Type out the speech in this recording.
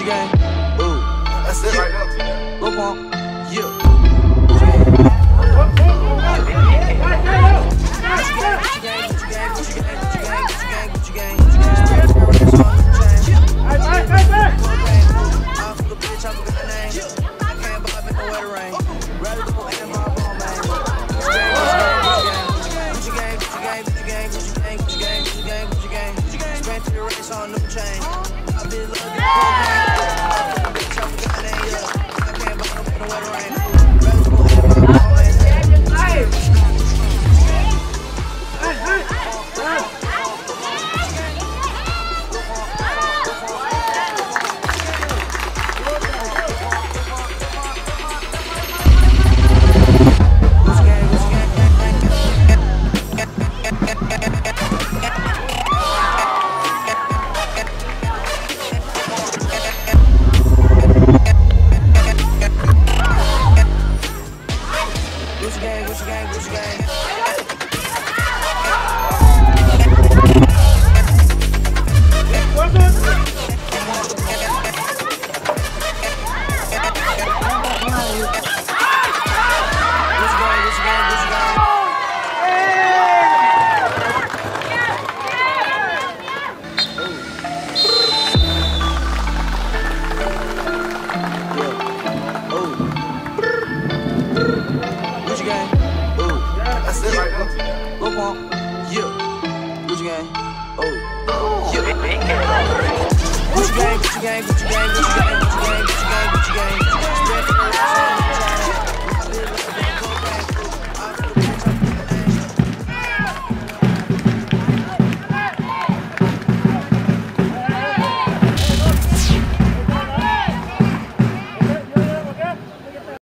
Gucci gang. Ooh, that's it yeah. right now. Go on, yeah. yeah. Gucci gang, Gucci gang, Gucci gang. Gucci gang, Gucci gang, Gucci gang, Gucci gang, Gucci gang, Gucci gang, Gucci gang.